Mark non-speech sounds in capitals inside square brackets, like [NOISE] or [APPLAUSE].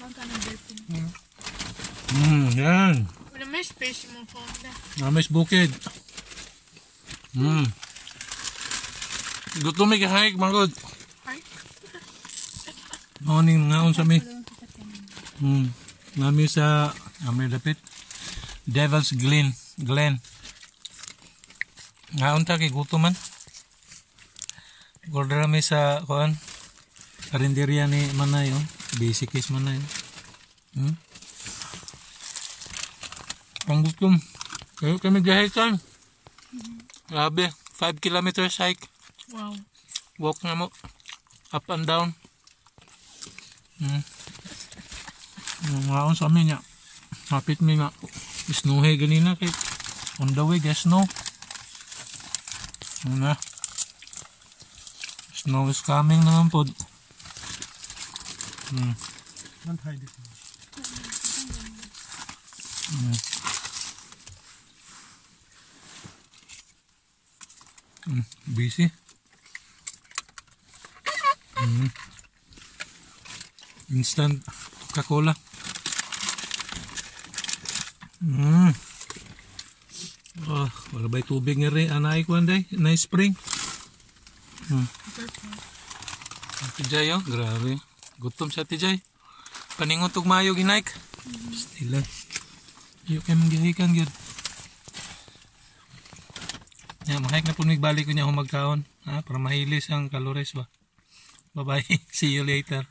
Saan ka ng ballpen? Hmm, yan. Wala may space mo na. Namis bukid. Hmm. Gusto may kahayag, magod. Ay, Morning ngaon sa mi. Hmm. Nami sa Amir Dapit. Devil's Glen. Glen. Ngaon ta kay guto man. Order kami sa kuan. Karinderya ni Manay oh. Basic is Manay. Hmm. Ang gutom. Kayo kami gahikan. Grabe. 5 kilometers hike. wow. Walk na mo. Up and down. Hmm. Yung ngaon sa amin niya. Mapit mi nga. Snowy ganina kay on the way guys snow. Ano na. Snow is coming naman po. Hmm. Hide it. Hmm. Busy. Hmm. Instant Coca-Cola. Hmm. Oh, wala ba'y tubig nga rin? Anay ko spring? Hmm. Oh. Grabe. Gutom sa Ate Jay. Paningon tog mayo ginaik. Stila. Yung kayo manggihikan, gud. Ya, mahayag na po nagbalik ko niya kung magkaon. Ha? Para mahilis ang calories ba. Bye-bye. [LAUGHS] See you later.